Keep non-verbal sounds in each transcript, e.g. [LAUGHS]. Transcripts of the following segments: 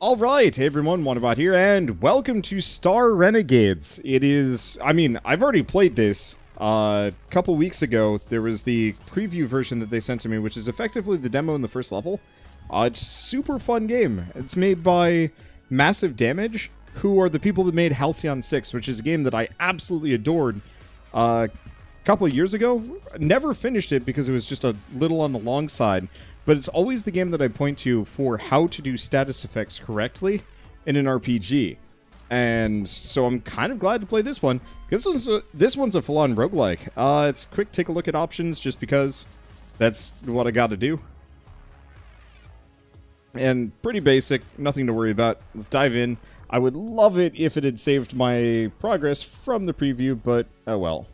Alright, hey everyone, Wanderbot here, and welcome to Star Renegades. It is, I mean, I've already played this. Uh, a couple weeks ago, there was the preview version that they sent to me, which is effectively the demo in the first level. Uh, it's super fun game. It's made by Massive Damage, who are the people that made Halcyon 6, which is a game that I absolutely adored. Uh, a couple of years ago, never finished it because it was just a little on the long side, but it's always the game that I point to for how to do status effects correctly in an RPG. And so I'm kind of glad to play this one. This one's a, this one's a full-on roguelike. Uh, it's quick take a look at options just because that's what I got to do. And pretty basic, nothing to worry about. Let's dive in. I would love it if it had saved my progress from the preview, but oh well.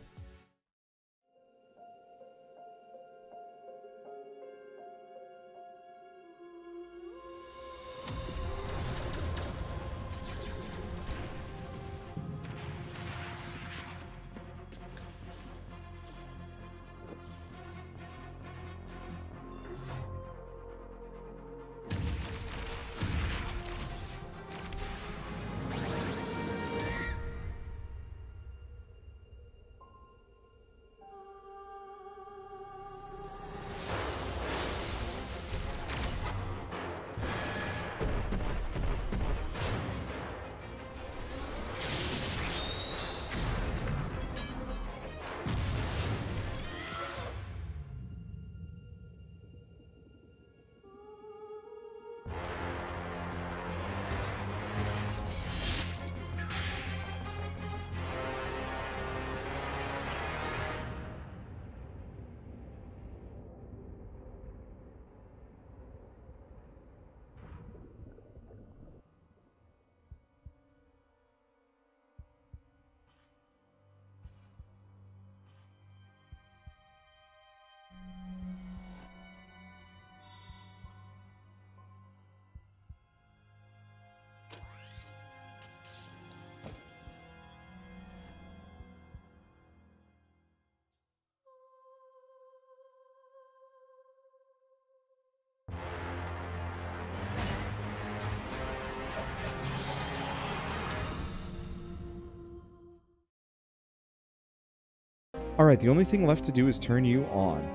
Alright, the only thing left to do is turn you on.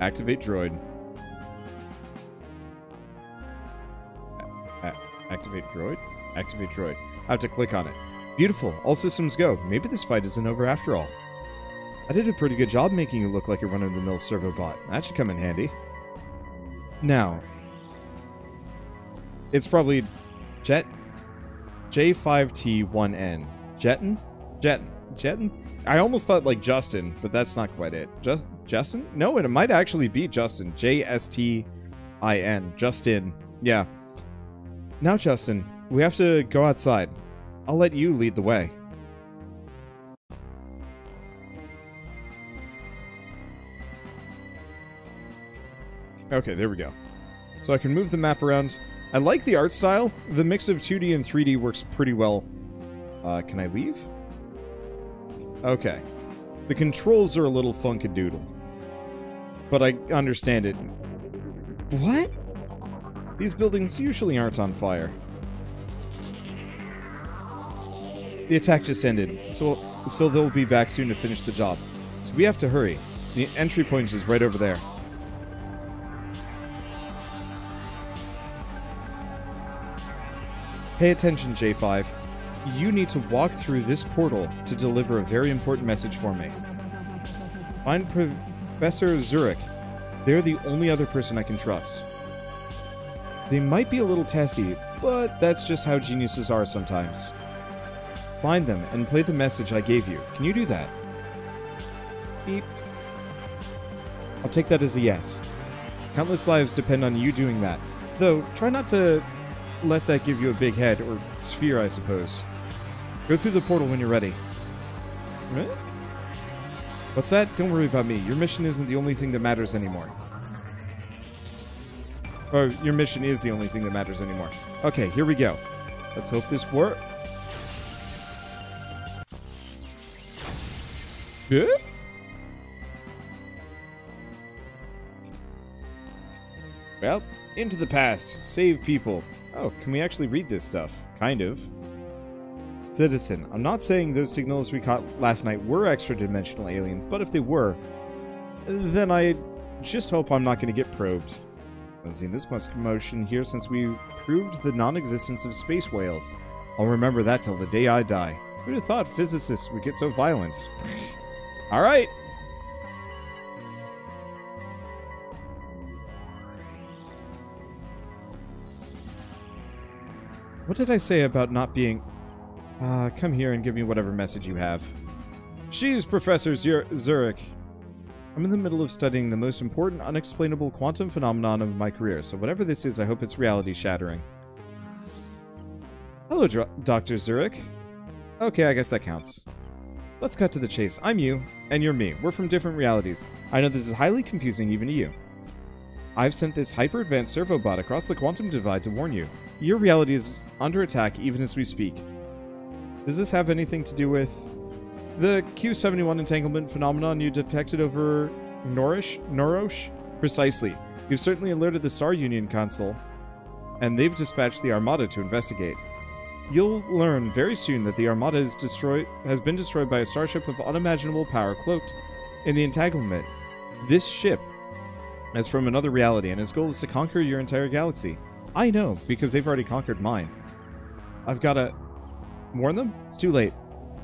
Activate droid. A activate droid? Activate droid. I have to click on it. Beautiful. All systems go. Maybe this fight isn't over after all. I did a pretty good job making you look like a run-of-the-mill servo bot. That should come in handy. Now, it's probably Jet J5T1N. Jeton? Jeton. I almost thought like Justin, but that's not quite it. Just Justin? No, it might actually be Justin. J S T I N. Justin. Yeah. Now, Justin, we have to go outside. I'll let you lead the way. Okay, there we go. So I can move the map around. I like the art style. The mix of 2D and 3D works pretty well. Uh, can I leave? Okay. The controls are a little funkadoodle. But I understand it. What? These buildings usually aren't on fire. The attack just ended, so so they'll be back soon to finish the job. So we have to hurry. The entry point is right over there. Pay attention, J5. You need to walk through this portal to deliver a very important message for me. Find Professor Zurich. They're the only other person I can trust. They might be a little testy, but that's just how geniuses are sometimes. Find them and play the message I gave you. Can you do that? Beep. I'll take that as a yes. Countless lives depend on you doing that. Though, try not to let that give you a big head, or sphere, I suppose. Go through the portal when you're ready. What? What's that? Don't worry about me. Your mission isn't the only thing that matters anymore. Oh, your mission is the only thing that matters anymore. Okay, here we go. Let's hope this works. Good? Well, into the past. Save people. Oh, can we actually read this stuff? Kind of. Citizen, I'm not saying those signals we caught last night were extra-dimensional aliens, but if they were, then I just hope I'm not going to get probed. I haven't seen this much commotion here since we proved the non-existence of space whales. I'll remember that till the day I die. Who'd have thought physicists would get so violent? [LAUGHS] Alright! What did I say about not being... Uh, come here and give me whatever message you have. She's Professor Zur Zurich. I'm in the middle of studying the most important unexplainable quantum phenomenon of my career, so whatever this is, I hope it's reality-shattering. Hello, Dr Dr. Zurich. Okay, I guess that counts. Let's cut to the chase. I'm you, and you're me. We're from different realities. I know this is highly confusing even to you. I've sent this hyper-advanced servobot across the quantum divide to warn you. Your reality is under attack even as we speak. Does this have anything to do with the Q71 entanglement phenomenon you detected over Norish? Norosh? Precisely. You've certainly alerted the Star Union Council, and they've dispatched the Armada to investigate. You'll learn very soon that the Armada is destroyed, has been destroyed by a starship of unimaginable power cloaked in the entanglement. This ship is from another reality, and its goal is to conquer your entire galaxy. I know, because they've already conquered mine. I've got to warn them? It's too late.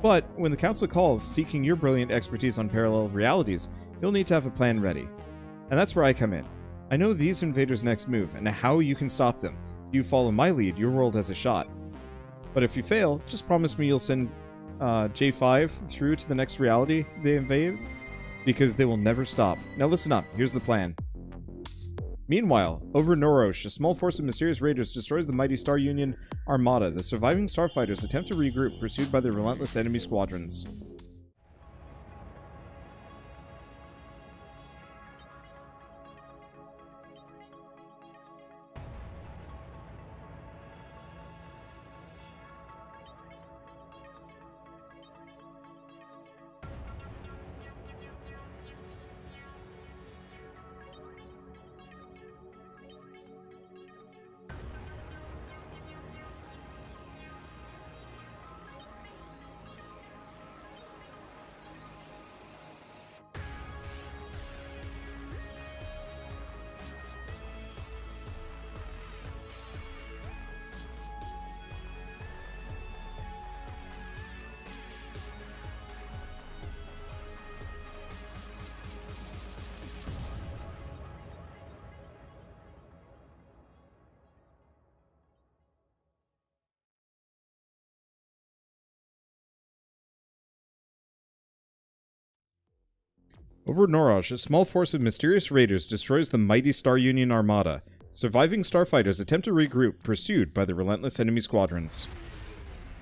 But when the Council calls, seeking your brilliant expertise on parallel realities, you'll need to have a plan ready. And that's where I come in. I know these invaders' next move, and how you can stop them. If you follow my lead, your world has a shot. But if you fail, just promise me you'll send uh, J5 through to the next reality they invade, because they will never stop. Now listen up, here's the plan. Meanwhile, over Norosh, a small force of mysterious raiders destroys the mighty Star Union Armada. The surviving starfighters attempt to regroup, pursued by the relentless enemy squadrons. Over Norosh, a small force of mysterious raiders destroys the mighty Star Union Armada. Surviving starfighters attempt to regroup, pursued by the relentless enemy squadrons.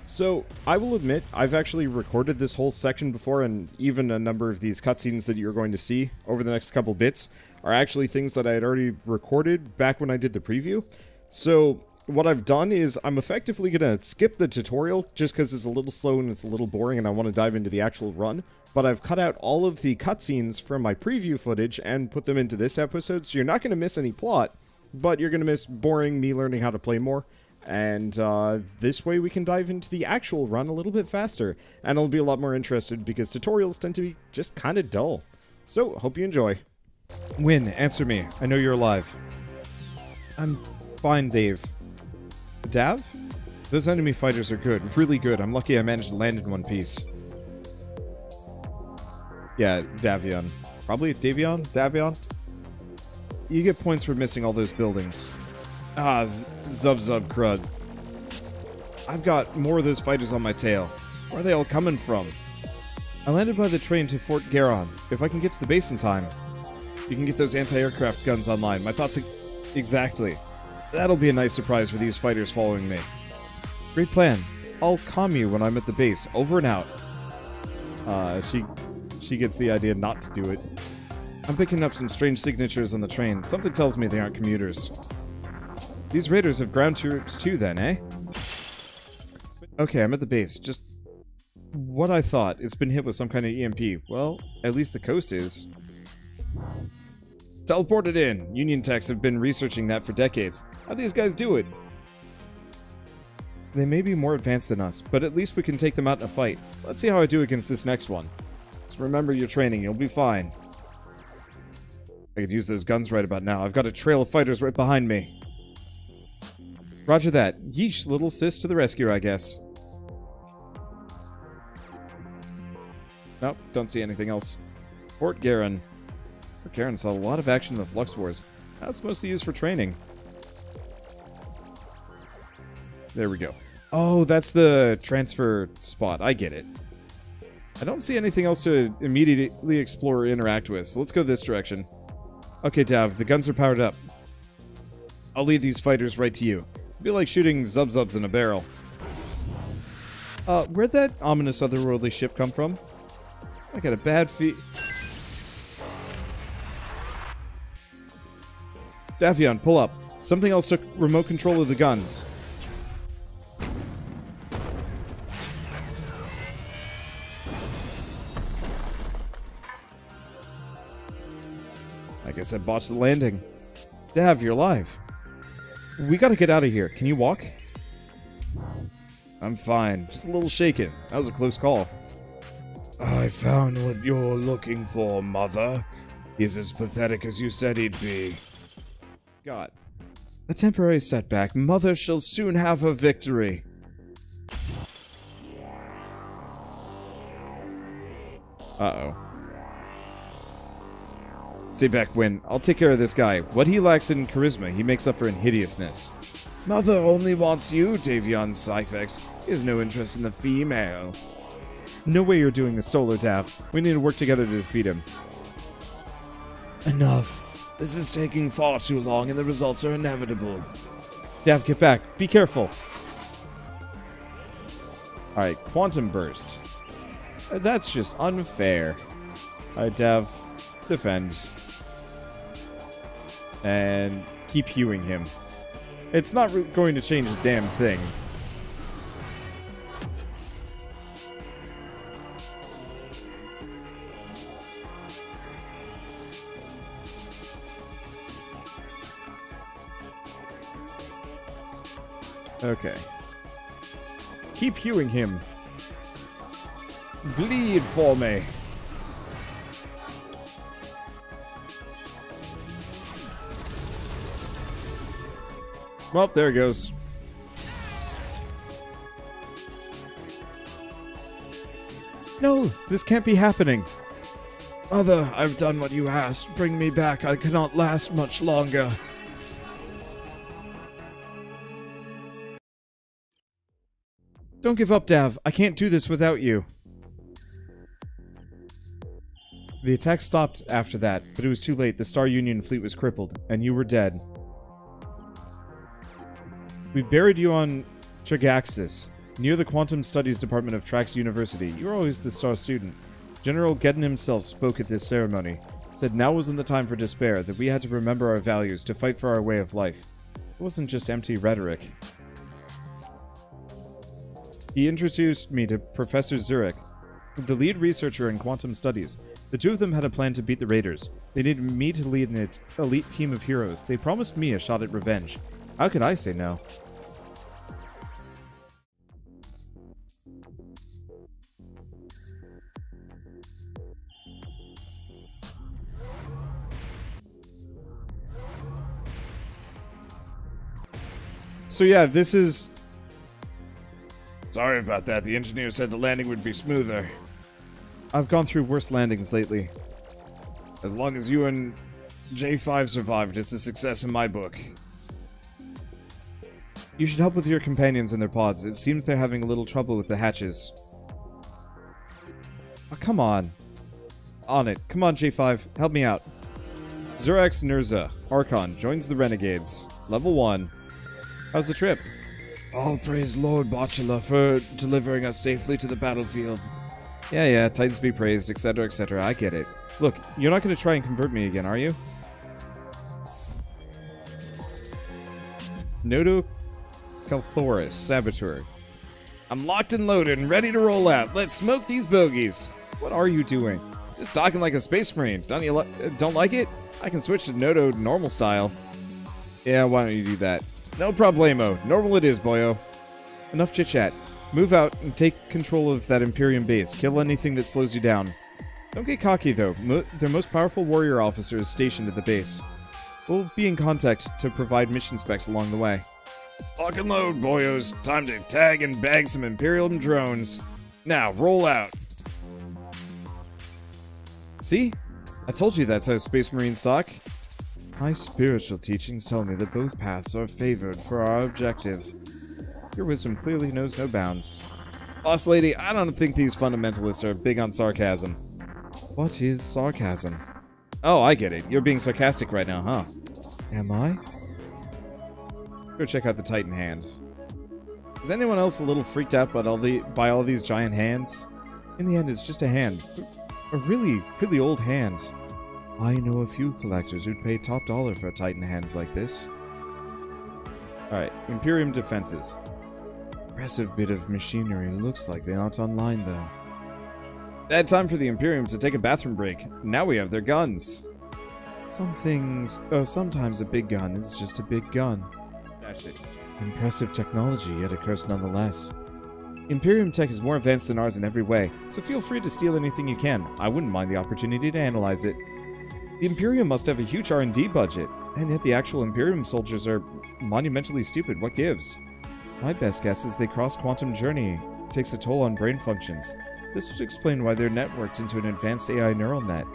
So, I will admit, I've actually recorded this whole section before, and even a number of these cutscenes that you're going to see over the next couple bits are actually things that I had already recorded back when I did the preview. So, what I've done is I'm effectively going to skip the tutorial just because it's a little slow and it's a little boring and I want to dive into the actual run but I've cut out all of the cutscenes from my preview footage and put them into this episode, so you're not going to miss any plot, but you're going to miss boring me learning how to play more. And uh, this way we can dive into the actual run a little bit faster, and I'll be a lot more interested because tutorials tend to be just kind of dull. So, hope you enjoy. Win, answer me. I know you're alive. I'm fine, Dave. Dav? Those enemy fighters are good, really good. I'm lucky I managed to land in one piece. Yeah, Davion. Probably Davion? Davion? You get points for missing all those buildings. Ah, Zub Zub Crud. I've got more of those fighters on my tail. Where are they all coming from? I landed by the train to Fort Garon. If I can get to the base in time, you can get those anti-aircraft guns online. My thoughts... Exactly. That'll be a nice surprise for these fighters following me. Great plan. I'll calm you when I'm at the base. Over and out. Uh, she she gets the idea not to do it. I'm picking up some strange signatures on the train. Something tells me they aren't commuters. These raiders have ground troops too then, eh? Okay, I'm at the base. Just what I thought. It's been hit with some kind of EMP. Well, at least the coast is. Teleported in. Union techs have been researching that for decades. How these guys do it? They may be more advanced than us, but at least we can take them out in a fight. Let's see how I do against this next one. Just remember your training, you'll be fine. I could use those guns right about now. I've got a trail of fighters right behind me. Roger that. Yeesh, little sis to the rescue, I guess. Nope, don't see anything else. Fort Garen. Fort Garen saw a lot of action in the Flux Wars. That's mostly used for training. There we go. Oh, that's the transfer spot. I get it. I don't see anything else to immediately explore or interact with, so let's go this direction. Okay, Dav, the guns are powered up. I'll lead these fighters right to you. It'd be like shooting Zub-Zubs in a barrel. Uh, where'd that ominous otherworldly ship come from? I got a bad fee- Davion, pull up. Something else took remote control of the guns. I guess I botched the landing. Dav, you're alive. We gotta get out of here. Can you walk? I'm fine. Just a little shaken. That was a close call. I found what you're looking for, Mother. He's as pathetic as you said he'd be. God. A temporary setback. Mother shall soon have her victory. Uh-oh. Stay back, Win. I'll take care of this guy. What he lacks in charisma, he makes up for in hideousness. Mother only wants you, Davion Syphex. He has no interest in the female. No way you're doing this solo, Dav. We need to work together to defeat him. Enough. This is taking far too long and the results are inevitable. Dev, get back. Be careful. Alright, Quantum Burst. Uh, That's just unfair. Alright, Dev. defend. And keep hewing him. It's not going to change a damn thing. Okay. Keep hewing him. Bleed for me. Well, there it goes. No, this can't be happening. Mother, I've done what you asked. Bring me back. I cannot last much longer. Don't give up, Dav. I can't do this without you. The attack stopped after that, but it was too late. The Star Union fleet was crippled, and you were dead. We buried you on Trigaxis, near the Quantum Studies Department of Trax University. You were always the star student. General Geddon himself spoke at this ceremony. Said now wasn't the time for despair, that we had to remember our values, to fight for our way of life. It wasn't just empty rhetoric. He introduced me to Professor Zurich, the lead researcher in quantum studies. The two of them had a plan to beat the Raiders. They needed me to lead an elite team of heroes. They promised me a shot at revenge. How could I say no? So yeah, this is Sorry about that. The engineer said the landing would be smoother. I've gone through worse landings lately. As long as you and J5 survived, it's a success in my book. You should help with your companions and their pods. It seems they're having a little trouble with the hatches. Oh, come on. On it. Come on, J5. Help me out. Zurax Nurza, Archon, joins the Renegades. Level 1. How's the trip? All praise Lord Botula for delivering us safely to the battlefield. Yeah, yeah, Titans be praised, etc., etc. I get it. Look, you're not going to try and convert me again, are you? Nodo Calthoris, Saboteur. I'm locked and loaded and ready to roll out. Let's smoke these bogies. What are you doing? Just talking like a space marine. Don't you li- don't like it? I can switch to Nodo normal style. Yeah, why don't you do that? No problemo. Normal it is, boyo. enough chit chat. Move out and take control of that Imperium base. Kill anything that slows you down. Don't get cocky, though. Mo their most powerful warrior officer is stationed at the base. We'll be in contact to provide mission specs along the way. Lock and load, boyos. Time to tag and bag some Imperium drones. Now, roll out. See? I told you that's how Space Marines suck. My spiritual teachings tell me that both paths are favored for our objective. Your wisdom clearly knows no bounds. Boss lady, I don't think these fundamentalists are big on sarcasm. What is sarcasm? Oh, I get it. You're being sarcastic right now, huh? Am I? Go check out the Titan hand. Is anyone else a little freaked out by all the by all these giant hands? In the end, it's just a hand. A really, really old hand. I know a few collectors who'd pay top dollar for a Titan hand like this. Alright, Imperium defenses. Impressive bit of machinery. Looks like they're not online, though. Bad time for the Imperium to take a bathroom break. Now we have their guns. Some things... Oh, sometimes a big gun is just a big gun. That's it. Impressive technology, yet a curse nonetheless. Imperium tech is more advanced than ours in every way, so feel free to steal anything you can. I wouldn't mind the opportunity to analyze it. The Imperium must have a huge R&D budget, and yet the actual Imperium soldiers are monumentally stupid. What gives? My best guess is they cross quantum journey takes a toll on brain functions. This would explain why they're networked into an advanced AI neural net.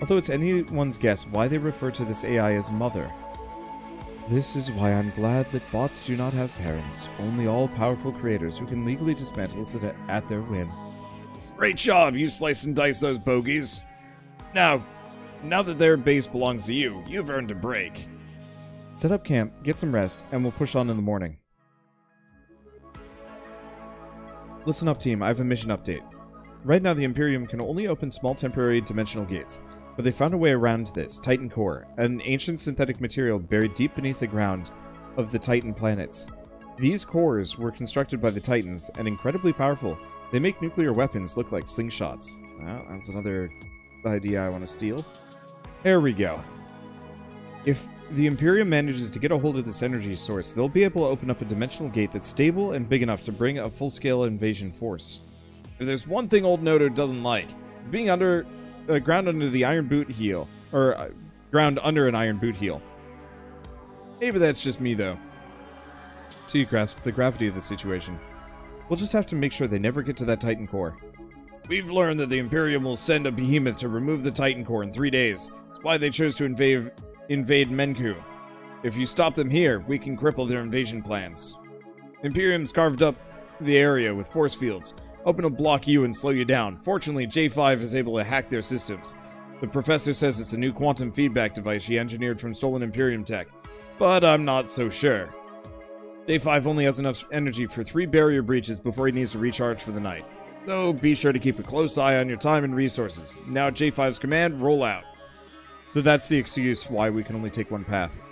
Although it's anyone's guess why they refer to this AI as Mother. This is why I'm glad that bots do not have parents, only all-powerful creators who can legally dismantle it at their whim. Great job, you slice and dice those bogies. Now, now that their base belongs to you, you've earned a break. Set up camp, get some rest, and we'll push on in the morning. Listen up, team. I have a mission update. Right now, the Imperium can only open small temporary dimensional gates, but they found a way around this Titan core, an ancient synthetic material buried deep beneath the ground of the Titan planets. These cores were constructed by the Titans and incredibly powerful. They make nuclear weapons look like slingshots. Well, that's another idea I want to steal. There we go. If the Imperium manages to get a hold of this energy source, they'll be able to open up a dimensional gate that's stable and big enough to bring a full-scale invasion force. If there's one thing Old Nodo doesn't like, it's being under uh, ground under the Iron Boot heel, or uh, ground under an Iron Boot heel. Maybe that's just me though. So you grasp the gravity of the situation. We'll just have to make sure they never get to that Titan core. We've learned that the Imperium will send a behemoth to remove the Titan core in three days. That's why they chose to invade invade Menku. If you stop them here, we can cripple their invasion plans. Imperium's carved up the area with force fields. Open to block you and slow you down. Fortunately, J5 is able to hack their systems. The professor says it's a new quantum feedback device she engineered from stolen Imperium tech, but I'm not so sure. J5 only has enough energy for three barrier breaches before he needs to recharge for the night. So be sure to keep a close eye on your time and resources. Now J5's command, roll out. So that's the excuse why we can only take one path.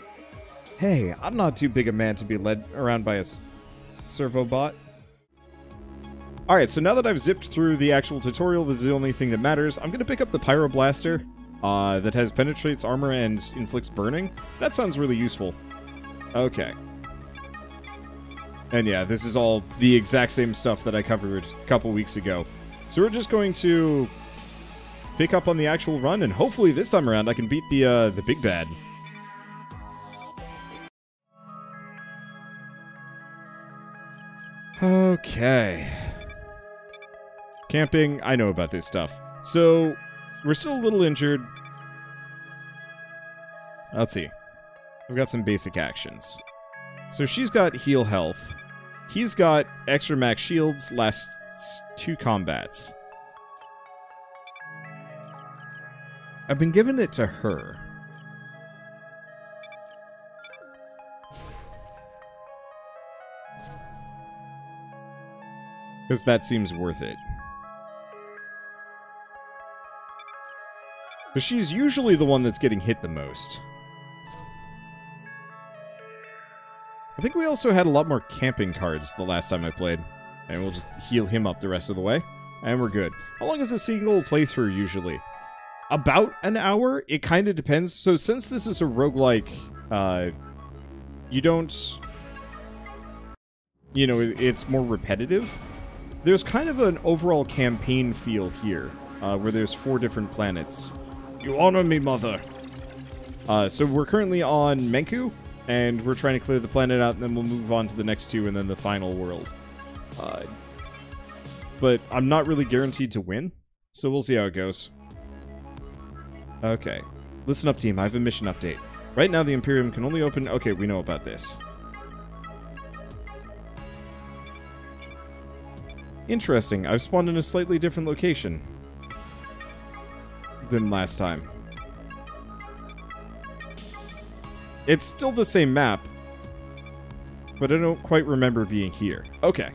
Hey, I'm not too big a man to be led around by a servo bot. Alright, so now that I've zipped through the actual tutorial, this is the only thing that matters. I'm going to pick up the Pyroblaster uh, that has penetrates armor and inflicts burning. That sounds really useful. Okay. And yeah, this is all the exact same stuff that I covered a couple weeks ago. So we're just going to pick up on the actual run, and hopefully this time around I can beat the uh, the big bad. Okay. Camping, I know about this stuff. So, we're still a little injured. Let's see. We've got some basic actions. So she's got heal health. He's got extra max shields, last two combats. I've been giving it to her. Because that seems worth it. Because she's usually the one that's getting hit the most. I think we also had a lot more camping cards the last time I played. And we'll just heal him up the rest of the way. And we're good. How long is a single playthrough usually? About an hour? It kind of depends. So since this is a roguelike, uh, you don't you know, it's more repetitive. There's kind of an overall campaign feel here, uh, where there's four different planets. You honor me, mother. Uh, so we're currently on Menku, and we're trying to clear the planet out, and then we'll move on to the next two, and then the final world. Uh, but I'm not really guaranteed to win, so we'll see how it goes. Okay. Listen up, team. I have a mission update. Right now, the Imperium can only open... Okay, we know about this. Interesting. I've spawned in a slightly different location than last time. It's still the same map, but I don't quite remember being here. Okay.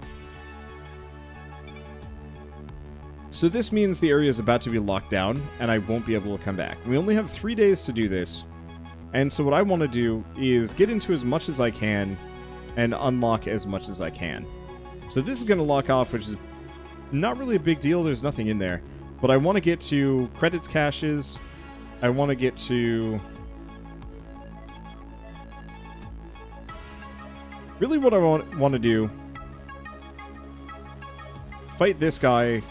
So this means the area is about to be locked down, and I won't be able to come back. We only have three days to do this, and so what I want to do is get into as much as I can and unlock as much as I can. So this is going to lock off, which is not really a big deal. There's nothing in there. But I want to get to credits caches. I want to get to... Really what I want, want to do... Fight this guy.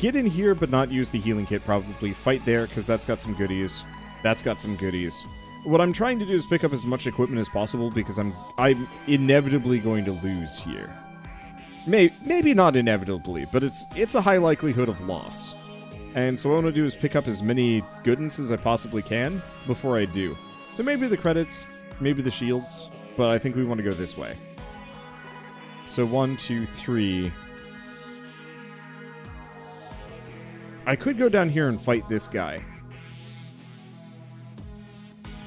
Get in here, but not use the healing kit, probably. Fight there, because that's got some goodies. That's got some goodies. What I'm trying to do is pick up as much equipment as possible, because I'm I'm inevitably going to lose here. May, maybe not inevitably, but it's it's a high likelihood of loss. And so what I want to do is pick up as many goodness as I possibly can before I do. So maybe the credits, maybe the shields, but I think we want to go this way. So one, two, three. I could go down here and fight this guy.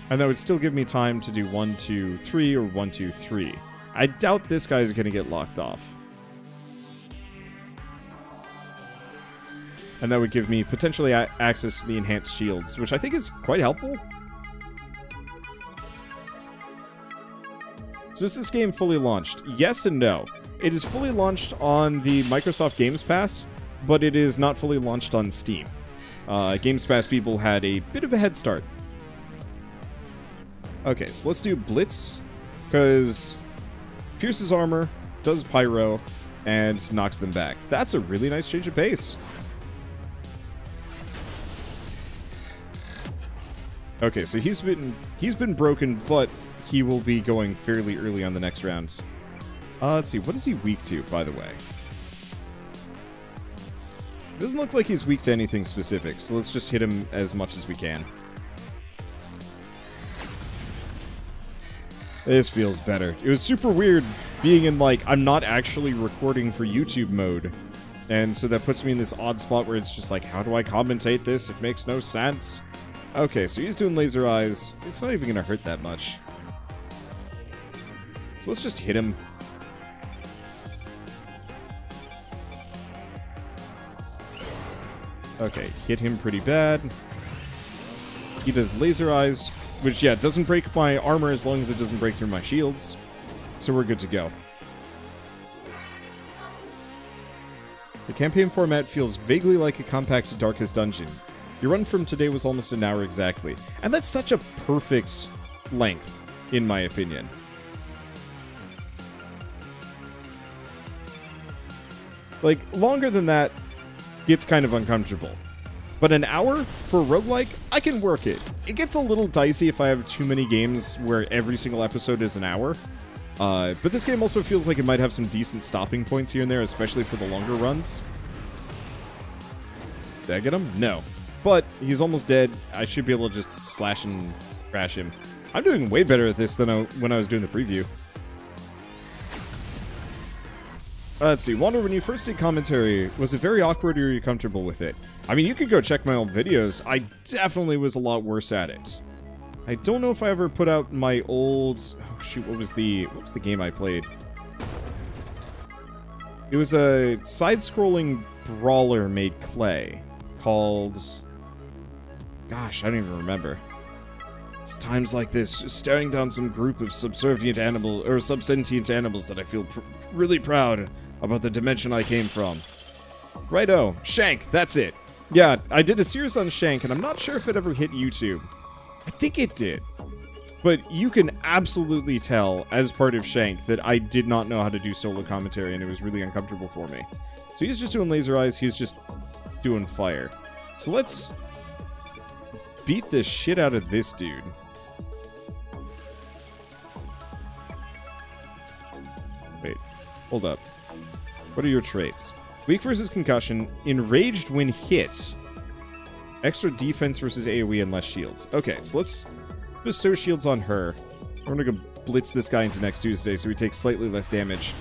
And that would still give me time to do one, two, three, or one, two, three. I doubt this guy is going to get locked off. And that would give me potentially access to the enhanced shields, which I think is quite helpful. So is this game fully launched? Yes and no. It is fully launched on the Microsoft Games Pass, but it is not fully launched on Steam. Uh, Games Pass people had a bit of a head start. Okay, so let's do Blitz, because pierces armor, does pyro, and knocks them back. That's a really nice change of pace. Okay, so he's been he's been broken, but he will be going fairly early on the next round. Uh, let's see, what is he weak to, by the way? Doesn't look like he's weak to anything specific, so let's just hit him as much as we can. This feels better. It was super weird being in, like, I'm not actually recording for YouTube mode. And so that puts me in this odd spot where it's just like, how do I commentate this? It makes no sense. Okay, so he's doing laser eyes. It's not even going to hurt that much. So let's just hit him. Okay, hit him pretty bad. He does laser eyes, which, yeah, doesn't break my armor as long as it doesn't break through my shields. So we're good to go. The campaign format feels vaguely like a compact Darkest Dungeon. Your run from today was almost an hour exactly, and that's such a perfect length, in my opinion. Like, longer than that gets kind of uncomfortable. But an hour for roguelike, I can work it. It gets a little dicey if I have too many games where every single episode is an hour. Uh, but this game also feels like it might have some decent stopping points here and there, especially for the longer runs. Did I get him? No. But he's almost dead. I should be able to just slash and crash him. I'm doing way better at this than I, when I was doing the preview. Uh, let's see. Wander, when you first did commentary, was it very awkward or were you comfortable with it? I mean, you could go check my old videos. I definitely was a lot worse at it. I don't know if I ever put out my old... Oh, shoot, what was the... What was the game I played? It was a side-scrolling brawler made clay called... Gosh, I don't even remember. It's times like this, staring down some group of subservient animal or subsentient animals that I feel pr really proud about the dimension I came from. Righto, Shank, that's it. Yeah, I did a series on Shank, and I'm not sure if it ever hit YouTube. I think it did. But you can absolutely tell, as part of Shank, that I did not know how to do solo commentary, and it was really uncomfortable for me. So he's just doing laser eyes, he's just doing fire. So let's beat the shit out of this dude. Wait, hold up. What are your traits? Weak versus concussion, enraged when hit, extra defense versus AoE and less shields. Okay, so let's bestow shields on her. We're gonna go blitz this guy into next Tuesday so he takes slightly less damage.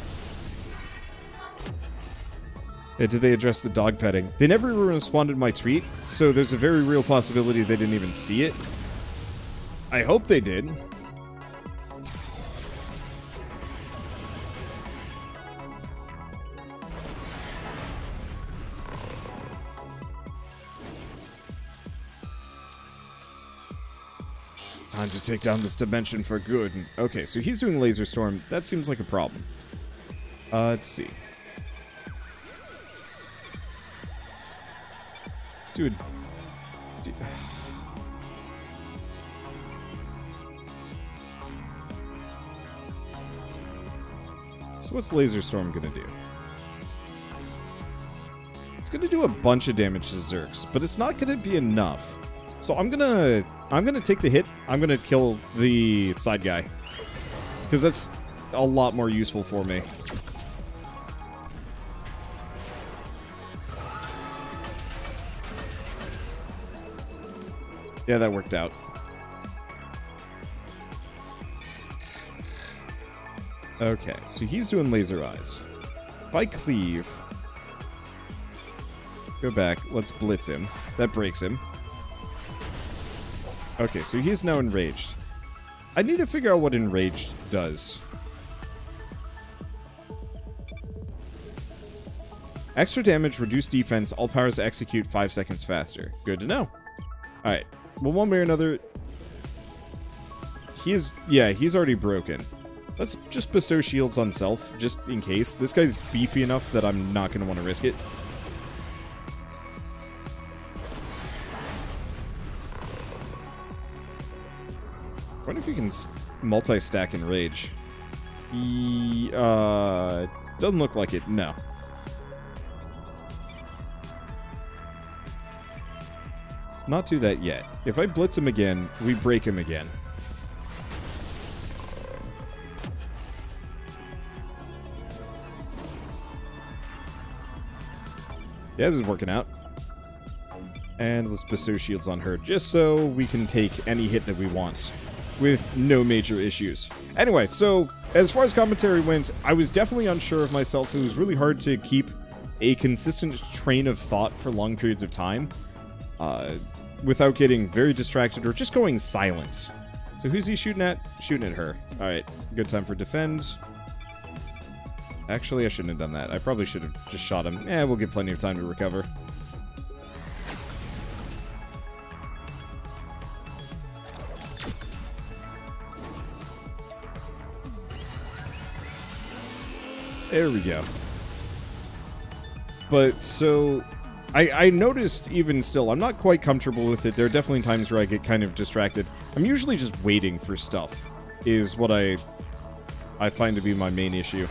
Yeah, did they address the dog petting? They never responded my tweet, so there's a very real possibility they didn't even see it. I hope they did. Time to take down this dimension for good. Okay, so he's doing Laser Storm. That seems like a problem. Uh, let's see. Do, [SIGHS] so what's Laser Storm gonna do? It's gonna do a bunch of damage to Zerks, but it's not gonna be enough. So I'm gonna I'm gonna take the hit. I'm gonna kill the side guy. Because that's a lot more useful for me. Yeah, that worked out. Okay, so he's doing laser eyes. If I cleave... Go back, let's blitz him. That breaks him. Okay, so he's now enraged. I need to figure out what enraged does. Extra damage, reduced defense, all powers execute 5 seconds faster. Good to know. Alright. Well, one way or another... He is... Yeah, he's already broken. Let's just bestow shields on self, just in case. This guy's beefy enough that I'm not going to want to risk it. You can multi-stack in Rage. E uh, doesn't look like it, no. Let's not do that yet. If I blitz him again, we break him again. Yeah, this is working out. And let's bestow shields on her, just so we can take any hit that we want with no major issues. Anyway, so as far as commentary went, I was definitely unsure of myself. It was really hard to keep a consistent train of thought for long periods of time uh, without getting very distracted or just going silent. So who's he shooting at? Shooting at her. Alright, good time for defend. Actually, I shouldn't have done that. I probably should have just shot him. Eh, we'll get plenty of time to recover. There we go. But so I, I noticed even still, I'm not quite comfortable with it. There are definitely times where I get kind of distracted. I'm usually just waiting for stuff, is what I I find to be my main issue.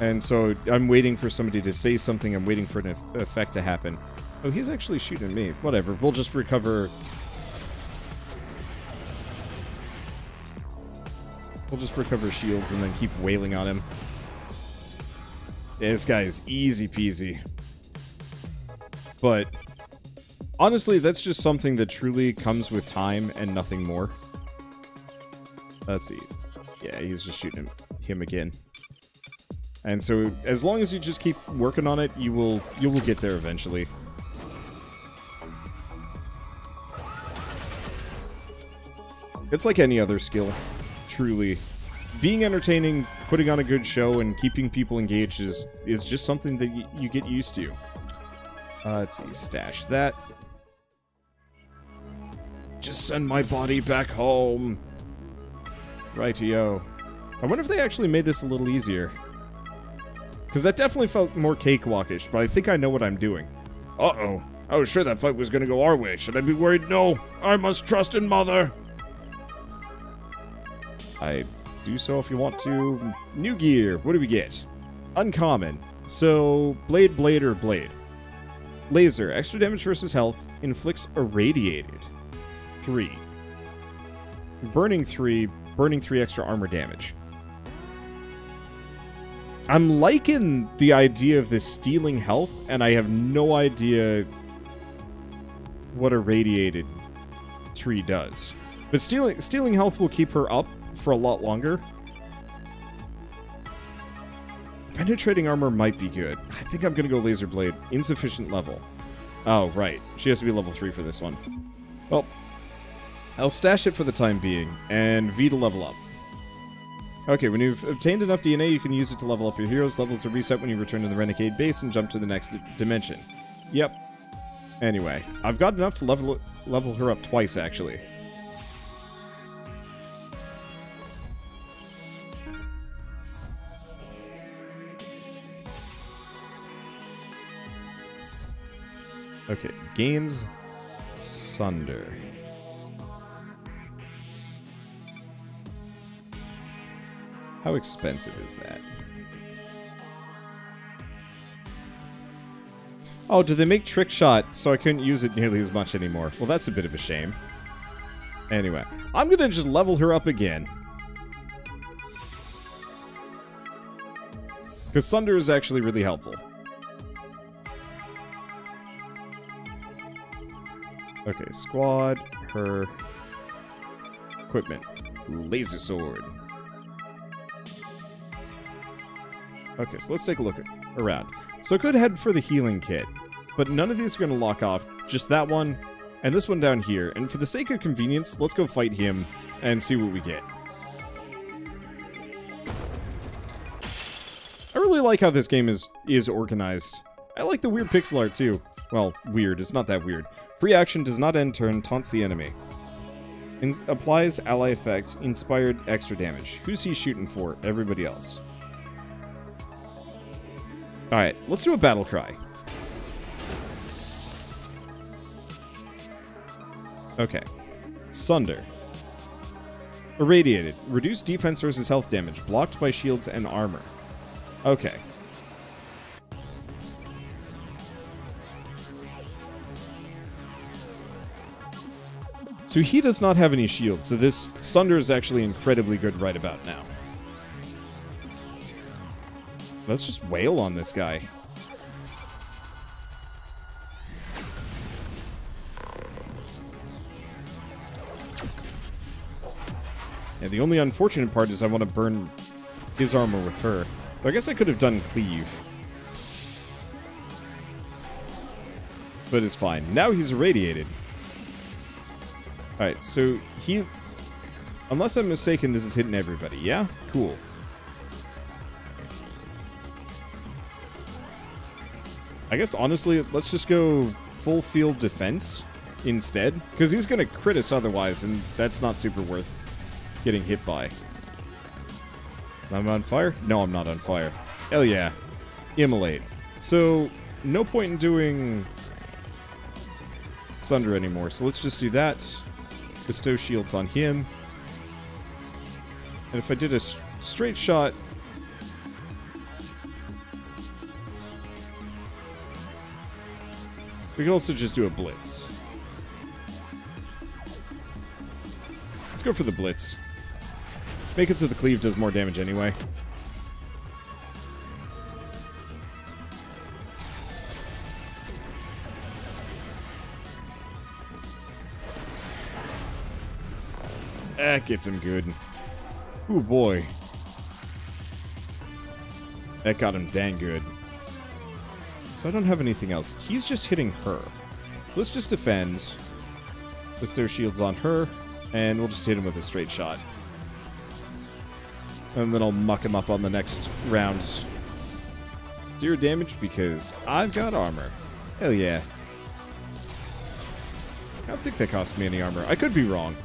And so I'm waiting for somebody to say something, I'm waiting for an effect to happen. Oh, he's actually shooting me. Whatever, we'll just recover We'll just recover shields and then keep wailing on him. Yeah, this guy is easy peasy. But honestly, that's just something that truly comes with time and nothing more. Let's see. Yeah, he's just shooting him, him again. And so as long as you just keep working on it, you will you will get there eventually. It's like any other skill truly. Being entertaining, putting on a good show, and keeping people engaged is, is just something that you get used to. Uh, let's see, stash that. Just send my body back home. Rightio. I wonder if they actually made this a little easier. Because that definitely felt more cakewalkish, but I think I know what I'm doing. Uh-oh. I was sure that fight was gonna go our way. Should I be worried? No. I must trust in Mother. I do so if you want to. New gear. What do we get? Uncommon. So, blade, blade, or blade. Laser. Extra damage versus health. Inflicts irradiated. 3. Burning 3. Burning 3 extra armor damage. I'm liking the idea of this stealing health, and I have no idea what irradiated 3 does. But stealing stealing health will keep her up for a lot longer. Penetrating armor might be good. I think I'm going to go Laser Blade. Insufficient level. Oh, right. She has to be level 3 for this one. Well, I'll stash it for the time being, and V to level up. Okay, when you've obtained enough DNA, you can use it to level up your heroes. Levels are reset when you return to the Renegade base and jump to the next dimension. Yep. Anyway, I've got enough to level level her up twice, actually. Okay, gains Sunder. How expensive is that? Oh, did they make Trick Shot so I couldn't use it nearly as much anymore? Well, that's a bit of a shame. Anyway, I'm gonna just level her up again. Because Sunder is actually really helpful. Okay, squad, her, equipment, laser sword. Okay, so let's take a look at, around. So I could head for the healing kit, but none of these are going to lock off. Just that one, and this one down here. And for the sake of convenience, let's go fight him and see what we get. I really like how this game is is organized. I like the weird pixel art too. Well, weird. It's not that weird. Free action does not end turn, taunts the enemy. In applies ally effects, inspired extra damage. Who's he shooting for? Everybody else. Alright, let's do a battle cry. Okay. Sunder. Irradiated. Reduce defense versus health damage. Blocked by shields and armor. Okay. So he does not have any shield, so this Sunder is actually incredibly good right about now. Let's just wail on this guy. Yeah, the only unfortunate part is I want to burn his armor with her. But I guess I could have done cleave. But it's fine. Now he's irradiated. Alright, so he... Unless I'm mistaken, this is hitting everybody, yeah? Cool. I guess, honestly, let's just go full field defense instead. Because he's going to crit us otherwise, and that's not super worth getting hit by. I'm on fire? No, I'm not on fire. Hell yeah. Immolate. So, no point in doing Sunder anymore. So let's just do that. Bestow shields on him. And if I did a straight shot... We could also just do a blitz. Let's go for the blitz. Make it so the cleave does more damage anyway. That gets him good. Oh boy. That got him dang good. So I don't have anything else. He's just hitting her. So let's just defend. Bestow shields on her, and we'll just hit him with a straight shot. And then I'll muck him up on the next round. Zero damage because I've got armor. Hell yeah. I don't think that cost me any armor. I could be wrong.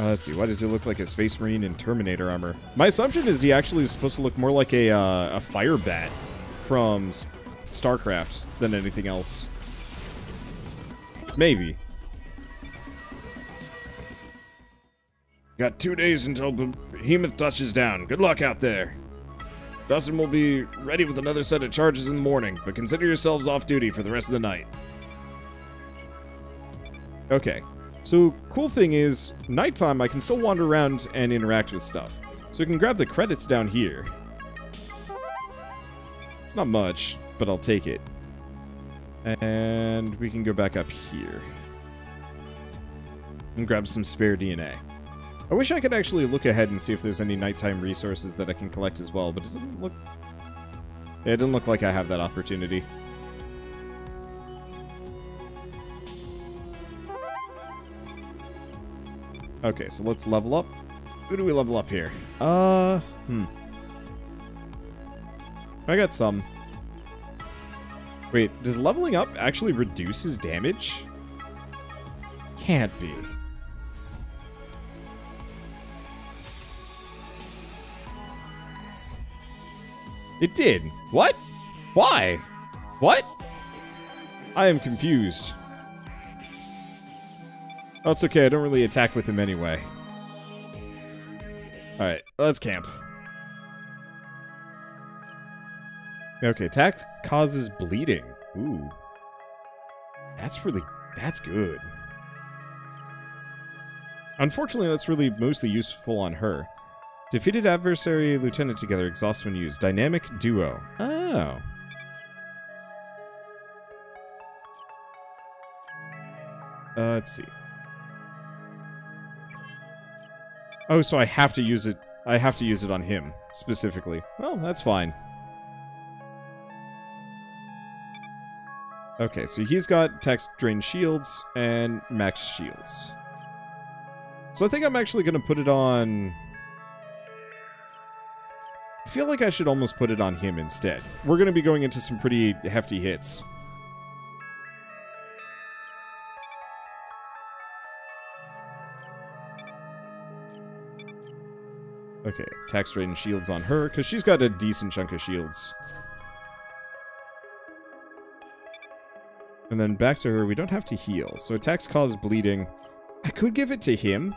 Uh, let's see. Why does he look like a Space Marine in Terminator armor? My assumption is he actually is supposed to look more like a uh, a fire bat from StarCraft than anything else. Maybe. Got two days until the Behemoth touches down. Good luck out there. Dustin will be ready with another set of charges in the morning, but consider yourselves off duty for the rest of the night. Okay. So, cool thing is, nighttime I can still wander around and interact with stuff. So I can grab the credits down here. It's not much, but I'll take it. And we can go back up here. And grab some spare DNA. I wish I could actually look ahead and see if there's any nighttime resources that I can collect as well, but it doesn't look... It doesn't look like I have that opportunity. Okay, so let's level up. Who do we level up here? Uh, hmm. I got some. Wait, does leveling up actually reduce his damage? Can't be. It did. What? Why? What? I am confused. Oh, it's okay. I don't really attack with him anyway. Alright, let's camp. Okay, attack causes bleeding. Ooh. That's really... That's good. Unfortunately, that's really mostly useful on her. Defeated adversary lieutenant together, exhaust when used. Dynamic duo. Oh. Uh, let's see. Oh, so I have to use it. I have to use it on him specifically. Well, that's fine. Okay, so he's got text drain shields and max shields. So I think I'm actually going to put it on... I feel like I should almost put it on him instead. We're going to be going into some pretty hefty hits. Okay, tax rate and shields on her, because she's got a decent chunk of shields. And then back to her, we don't have to heal. So attacks cause bleeding. I could give it to him,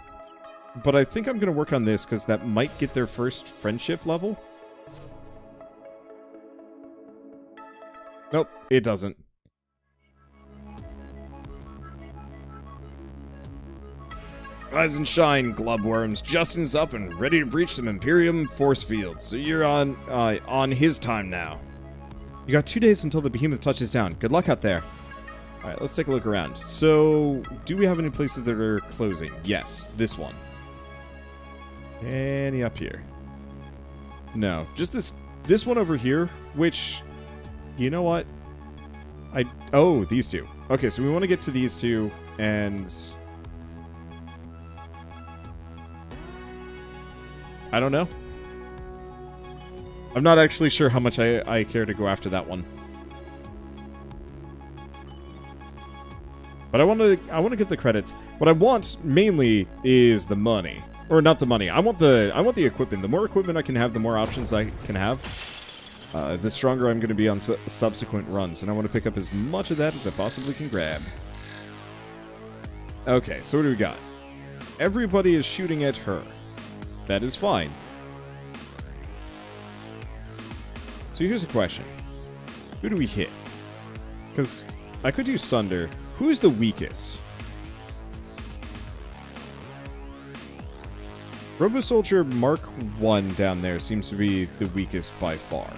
but I think I'm going to work on this, because that might get their first friendship level. Nope, it doesn't. Rise and shine, glubworms. Justin's up and ready to breach some Imperium force fields, so you're on uh, on his time now. You got two days until the behemoth touches down. Good luck out there. Alright, let's take a look around. So, do we have any places that are closing? Yes, this one. Any up here? No, just this this one over here, which, you know what? I, oh, these two. Okay, so we want to get to these two, and I don't know. I'm not actually sure how much I, I care to go after that one. But I want to I want to get the credits. What I want mainly is the money, or not the money. I want the I want the equipment. The more equipment I can have, the more options I can have. Uh, the stronger I'm going to be on su subsequent runs, and I want to pick up as much of that as I possibly can grab. Okay, so what do we got? Everybody is shooting at her. That is fine. So here's a question. Who do we hit? Because I could do Sunder. Who's the weakest? Robo Soldier Mark 1 down there seems to be the weakest by far.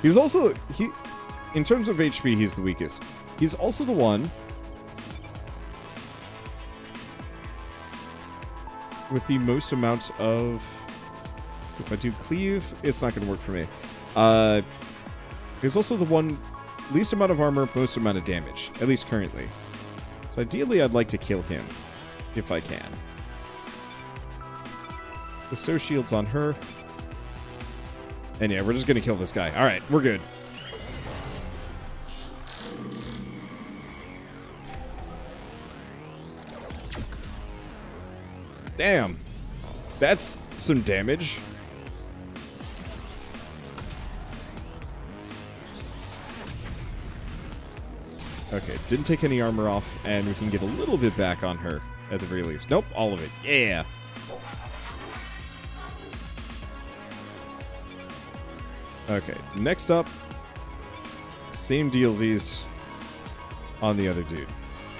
He's also he in terms of HP he's the weakest. He's also the one with the most amount of so if I do cleave, it's not going to work for me. Uh, he's also the one least amount of armor, most amount of damage, at least currently. So ideally, I'd like to kill him, if I can. Bestow shields on her. And yeah, we're just going to kill this guy. All right, we're good. Damn. That's some damage. Okay, didn't take any armor off, and we can get a little bit back on her, at the very least. Nope, all of it. Yeah! Okay, next up, same dealsies on the other dude.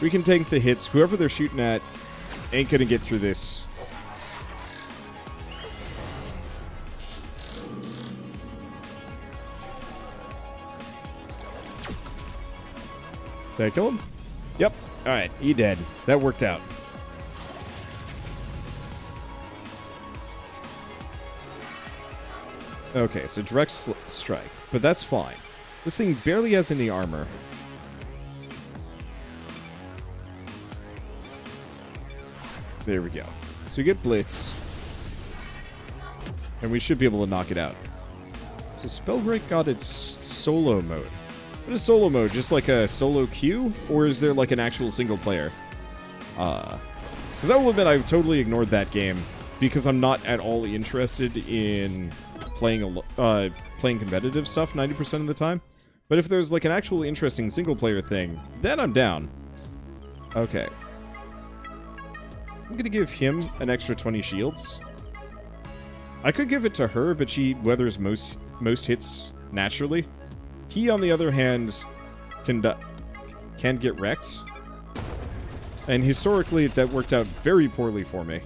We can tank the hits. Whoever they're shooting at ain't gonna get through this. Did I kill him? Yep. Alright, he dead. That worked out. Okay, so direct strike. But that's fine. This thing barely has any armor. There we go. So we get Blitz. And we should be able to knock it out. So Spellbreak got its solo mode. What is solo mode? Just like a solo queue? Or is there like an actual single player? Uh, because I will admit I've totally ignored that game because I'm not at all interested in playing a, uh, playing competitive stuff 90% of the time. But if there's like an actual interesting single player thing, then I'm down. Okay. I'm gonna give him an extra 20 shields. I could give it to her, but she weathers most most hits naturally. He, on the other hand, can can get wrecked. And historically, that worked out very poorly for me.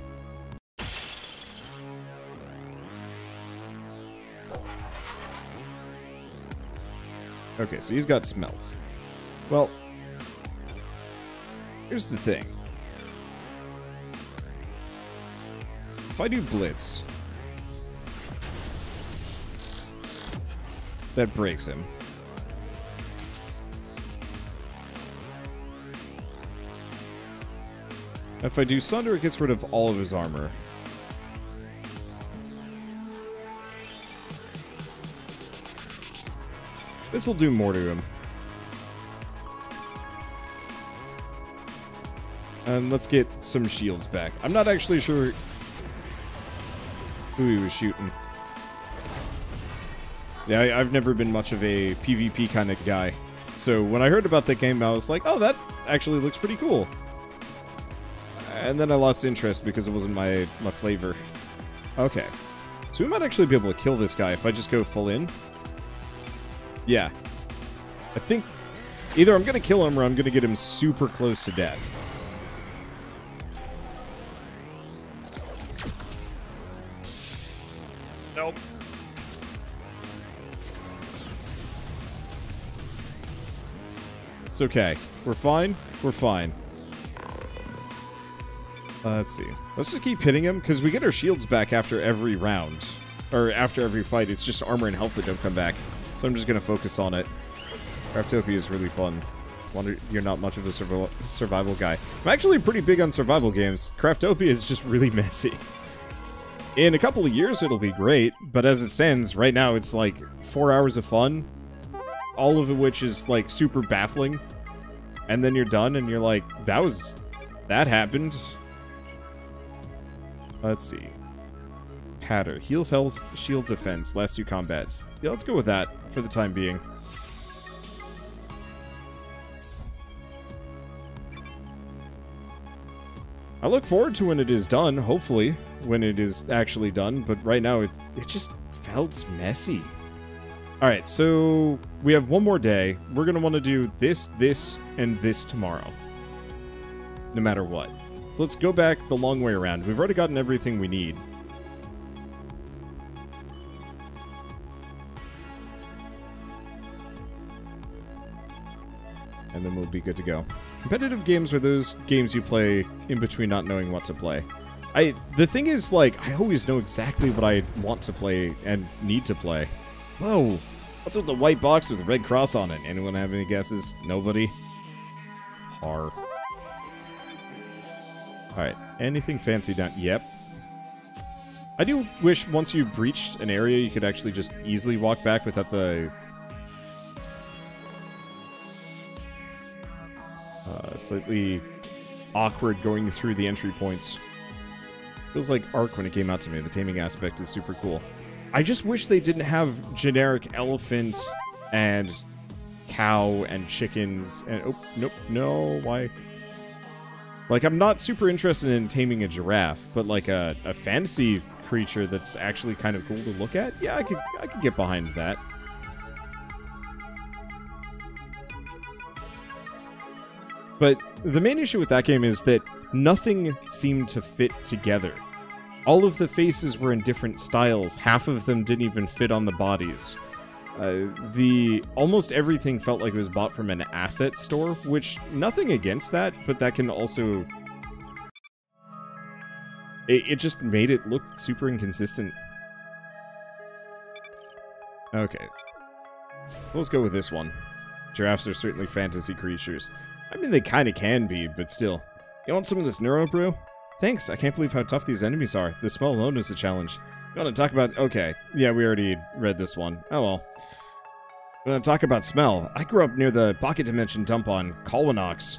Okay, so he's got smelts. Well, here's the thing. If I do Blitz, that breaks him. If I do Sunder, it gets rid of all of his armor. This will do more to him. And let's get some shields back. I'm not actually sure who he was shooting. Yeah, I, have never been much of a PvP kind of guy. So when I heard about that game, I was like, oh, that actually looks pretty cool. And then I lost interest because it wasn't my, my flavor. Okay. So we might actually be able to kill this guy if I just go full in. Yeah. I think either I'm going to kill him or I'm going to get him super close to death. Nope. It's okay. We're fine. We're fine. Uh, let's see. Let's just keep hitting him, because we get our shields back after every round. Or after every fight. It's just armor and health that don't come back. So I'm just going to focus on it. Craftopia is really fun. Wander you're not much of a survival, survival guy. I'm actually pretty big on survival games. Craftopia is just really [LAUGHS] messy. In a couple of years, it'll be great, but as it stands, right now, it's like four hours of fun, all of which is like super baffling, and then you're done, and you're like, that was... that happened. Let's see. Patter. Heals health, shield defense, last two combats. Yeah, let's go with that for the time being. I look forward to when it is done, hopefully, when it is actually done, but right now it, it just felt messy. Alright, so we have one more day. We're going to want to do this, this, and this tomorrow. No matter what. So let's go back the long way around. We've already gotten everything we need. and then we'll be good to go. Competitive games are those games you play in between not knowing what to play. I the thing is like I always know exactly what I want to play and need to play. Whoa. What's with the white box with the red cross on it? Anyone have any guesses? Nobody? Har. Alright, anything fancy down yep. I do wish once you've breached an area you could actually just easily walk back without the uh, slightly awkward going through the entry points. Feels like Ark when it came out to me. The taming aspect is super cool. I just wish they didn't have generic elephant and cow and chickens and oh nope no why like i'm not super interested in taming a giraffe but like a, a fantasy creature that's actually kind of cool to look at yeah i could i could get behind that. But the main issue with that game is that nothing seemed to fit together. All of the faces were in different styles. Half of them didn't even fit on the bodies uh, the almost everything felt like it was bought from an asset store, which nothing against that, but that can also it, it just made it look super inconsistent. Okay, so let's go with this one. Giraffes are certainly fantasy creatures. I mean, they kind of can be, but still. You want some of this neuro brew? Thanks. I can't believe how tough these enemies are. The smell alone is a challenge. To talk about... Okay. Yeah, we already read this one. Oh, well. To talk about smell? I grew up near the Pocket Dimension dump on Colwinox.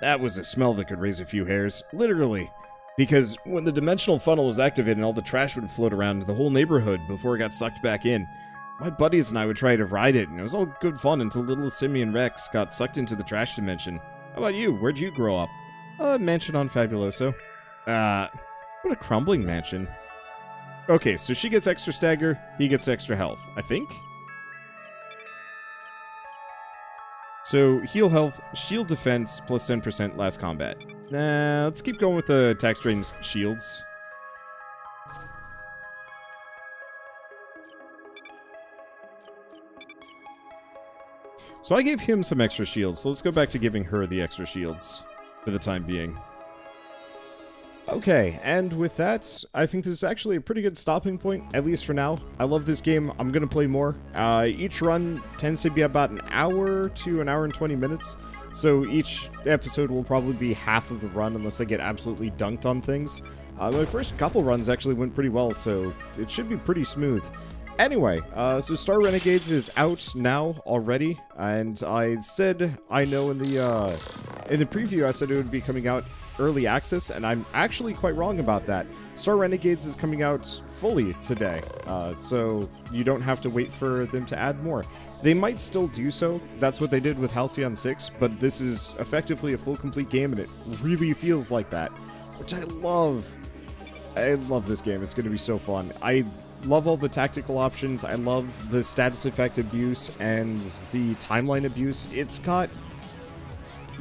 That was a smell that could raise a few hairs. Literally. Because when the dimensional funnel was activated, and all the trash would float around the whole neighborhood before it got sucked back in. My buddies and I would try to ride it, and it was all good fun until little Simian Rex got sucked into the trash dimension. How about you? Where'd you grow up? A mansion on Fabuloso. Uh, what a crumbling mansion. Okay, so she gets extra stagger, he gets extra health, I think? So, heal health, shield defense, plus 10% last combat. Nah, let's keep going with the attack strain shields. So I gave him some extra shields, so let's go back to giving her the extra shields for the time being. Okay, and with that, I think this is actually a pretty good stopping point, at least for now. I love this game. I'm to play more. Uh, each run tends to be about an hour to an hour and 20 minutes, so each episode will probably be half of the run unless I get absolutely dunked on things. Uh, my first couple runs actually went pretty well, so it should be pretty smooth. Anyway, uh, so Star Renegades is out now already, and I said I know in the uh, in the preview I said it would be coming out early access, and I'm actually quite wrong about that. Star Renegades is coming out fully today, uh, so you don't have to wait for them to add more. They might still do so, that's what they did with Halcyon 6, but this is effectively a full complete game, and it really feels like that, which I love. I love this game, it's going to be so fun. I love all the tactical options, I love the status effect abuse and the timeline abuse. It's got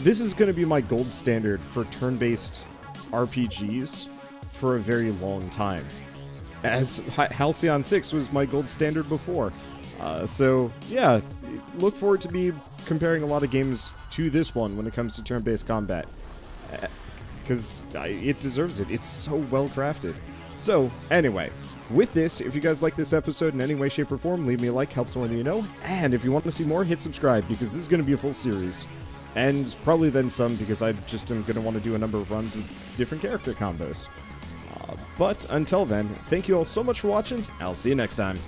this is going to be my gold standard for turn-based RPGs for a very long time. As Halcyon 6 was my gold standard before. Uh, so, yeah, look forward to me comparing a lot of games to this one when it comes to turn-based combat. Because uh, it deserves it. It's so well crafted. So, anyway, with this, if you guys like this episode in any way, shape, or form, leave me a like, helps someone you know. And if you want to see more, hit subscribe, because this is going to be a full series and probably then some because I just am going to want to do a number of runs with different character combos. Uh, but until then, thank you all so much for watching, I'll see you next time.